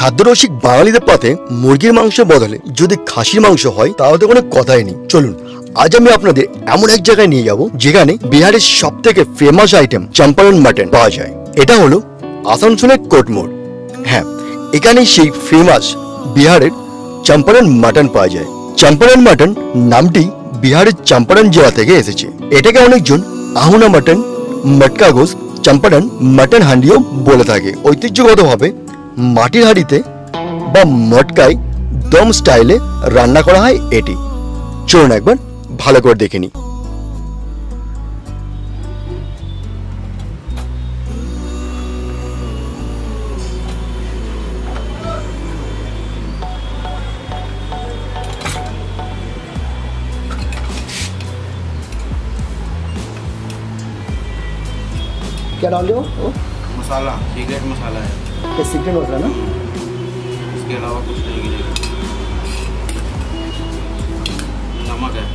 খাদ্যরসিক বাঙালিদের পথে মুরগির মাংস বদলে যদি খাসির মাংস হয়, তাহলে কোনো কথাই নেই। চলুন, আজ আমি আপনাদের এমন এক জায়গায় নিয়ে যাব, যেখানে বিহারের সব থেকে ফেমাস আইটেম চম্পারন মাটন পাওয়া যায়। এটা হলো আসানসোলের কোটমোড় হ্যাঁ এখানে সেই ফেমাস বিহারের চম্পারন মাটন পাওয়া যায়। চম্পারন মাটন নামটি বিহারের চম্পারন জেলা থেকে এসেছে। এটাকে অনেকজন আহুনা মাটন মটকা গোস চম্পারন মাটন হান্ডিও বলে থাকে। ঐতিহ্যগতভাবে মাটির হাঁড়িতে বা মটকায় দম স্টাইলে রান্না করা হয় এটি চলুন একবার ভালো করে দেখে নিই क्या डाल दो मसाला सीक्रेट मसाला है ये सीक्रेट मसाला ना? इसके अलावा कुछ नहीं गिरेगा नमक है।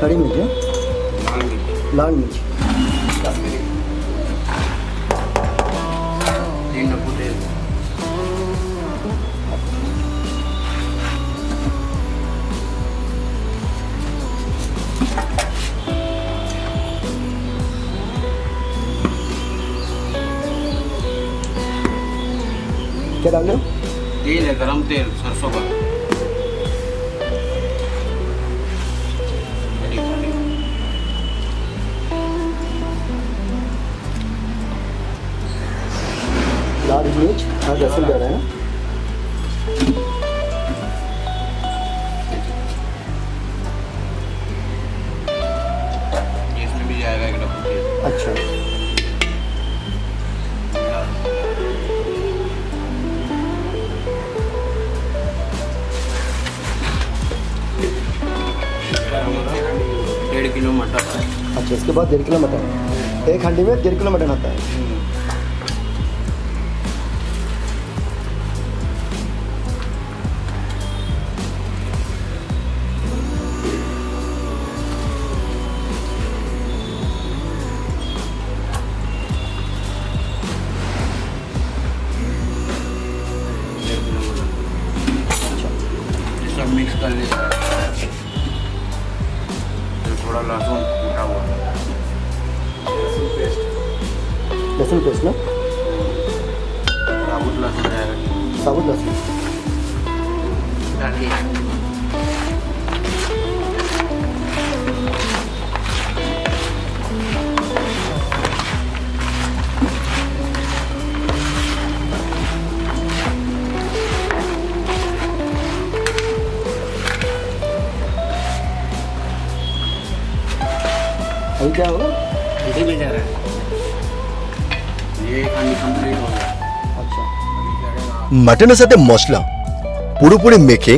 खड़ी मिर्च है? लाल मिर्च। लाल मिर्च। डाल। दो तेल है गरम तेल सरसों का। लाल मिर्च हाँ लहसुन रहे है। है। अच्छा इसके बाद डेढ़ किलो मटन। एक हंडी में डेढ़ किलो मटन आता है। थोड़ा लहसुन कूटा हुआ लहसुन पेस्ट लहसुन पेस्ट ना साबुत लहसुन जाएगा साबुत लहसुन अभी क्या होगा इसी में जा रहा है ये खानी कंप्लीट हो गया अच्छा अभी करेगा মাটনের সাথে মশলা পুরোপুরি মেখে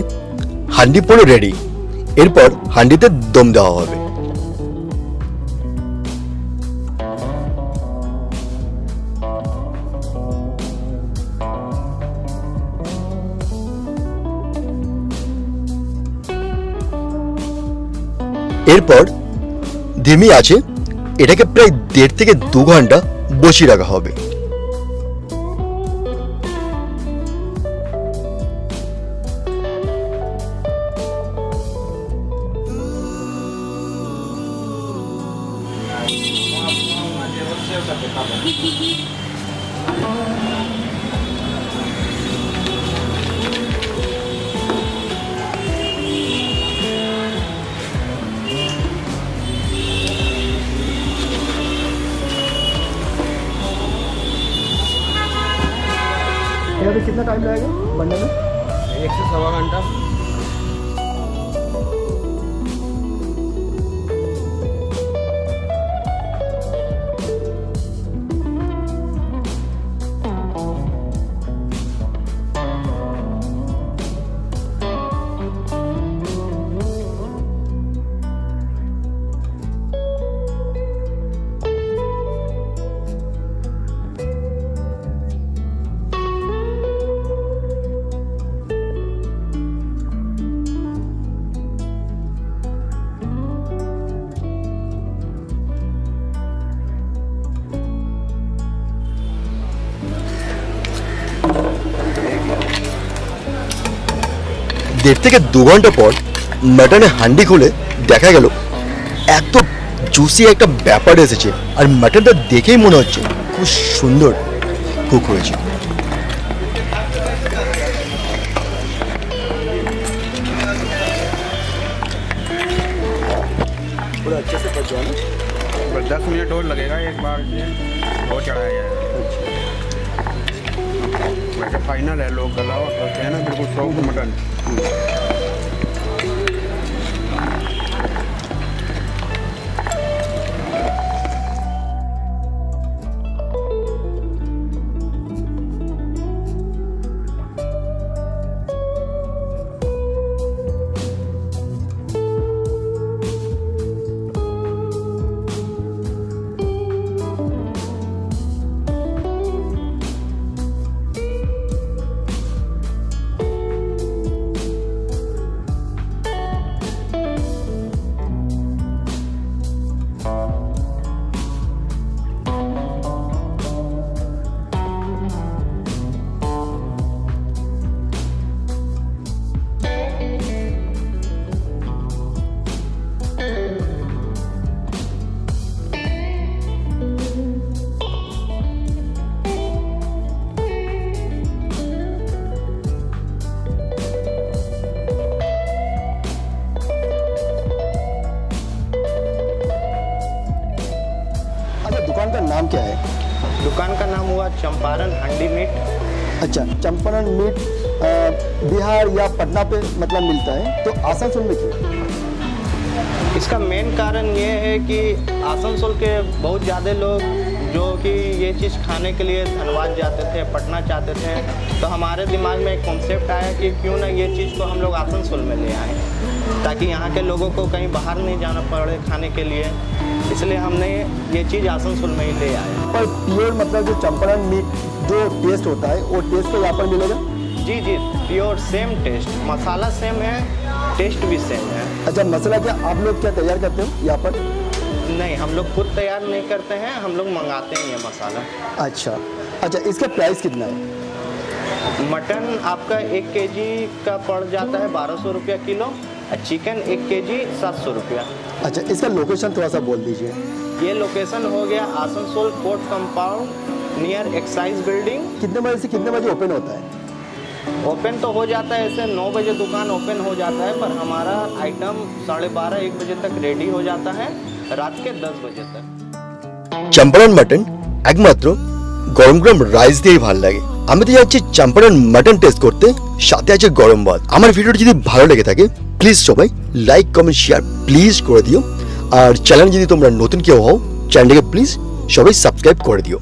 হান্ডি পুরো রেডি এরপর হান্ডিতে দম দেওয়া হবে এরপর ধিমি আছে এটাকে প্রায় দেড় থেকে দু ঘণ্টা বসিয়ে রাখা হবে। ये अभी कितना टाइम लगेगा? बनने में? एक से सवा घंटा। দেড় থেকে দু ঘন্টা পর মাটনের হান্ডি খুলে দেখা গেল এত জুসি একটা ব্যাপার এসেছে আর মাটনটা দেখেই মনে হচ্ছে খুব সুন্দর কুক হয়েছে पूरा अच्छे से पक गया ना बस दस मिनट और लगेगा एक बार ये हो चढ़ाया जाएगा वैसे फाइनल है लोग गला करते हैं ना बिल्कुल सॉफ्ट मटन। नाम क्या है? दुकान का नाम हुआ चंपारण हंडी मीट। अच्छा चंपारण मीट बिहार या पटना पे मतलब मिलता है तो आसनसोल में क्यों? इसका मेन कारण ये है कि आसनसोल के बहुत ज़्यादा लोग जो कि ये चीज़ खाने के लिए धनबाद जाते थे पटना चाहते थे तो हमारे दिमाग में एक कॉन्सेप्ट आया कि क्यों ना ये चीज़ को हम लोग आसनसोल में ले आएँ ताकि यहाँ के लोगों को कहीं बाहर नहीं जाना पड़े खाने के लिए। इसलिए हमने ये चीज़ आसनसोल में ही ले आए पर प्योर मतलब जो चंपारण मीट जो टेस्ट होता है वो टेस्ट तो यहाँ पर मिलेगा? जी जी प्योर सेम टेस्ट मसाला सेम है टेस्ट भी सेम है। अच्छा मसाला क्या आप लोग क्या तैयार करते हो यहाँ पर? नहीं हम लोग खुद तैयार नहीं करते हैं हम लोग मंगाते हैं ये मसाला। अच्छा अच्छा इसका प्राइस कितना है? मटन आपका एक केजी का पड़ जाता है बारह सौ रुपया किलो और चिकन एक केजी सात सौ रुपया। अच्छा इसका लोकेशन थोड़ा सा बोल दीजिए ये लोकेशन हो गया Asansol court compound near excise building कितने बजे से कितने बजे ओपन होता है ओपन तो हो जाता है ऐसे नौ बजे दुकान ओपन हो जाता है पर हमारा आइटम साढ़े बारह एक बजे तक रेडी हो जाता है रात के दस बजे तक চম্পারন মাটন একমাত্র গরম গরম রাইস দিয়েই ভালো লাগে আমি তো যাচ্ছি চম্পারন মাটন টেস্ট করতে সাথে আছে গরম ভাত আমার ভিডিওটি যদি ভালো লেগে থাকে প্লিজ সবাই লাইক, কমেন্ট, শেয়ার প্লিজ করে দিও। আর চ্যানেল যদি তোমরা নতুন কেউ হও, চ্যানেলটিকে প্লিজ সবাই সাবস্ক্রাইব করে দিও।